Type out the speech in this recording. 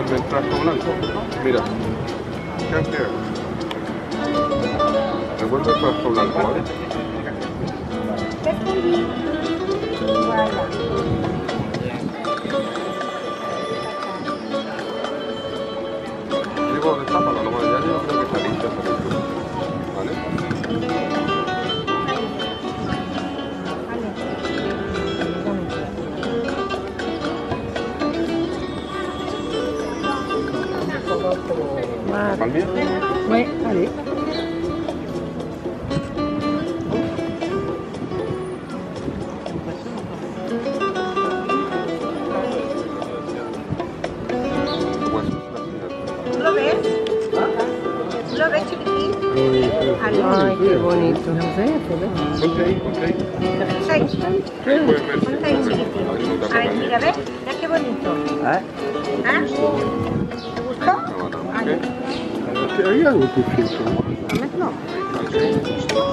el frasco blanco. Mira. ¿Qué haces? Revuelve el frasco blanco, ¿vale? Digo, destápala, no ahí. Ahí puedes ver. Ponte ahí, chiquitín. Ahí no te A ver, acuerdas. mira, ¿ves? Mira qué bonito. ¿Ah? ¿Te gustó? No, no, ¿qué? Hay algo que sí, No, no.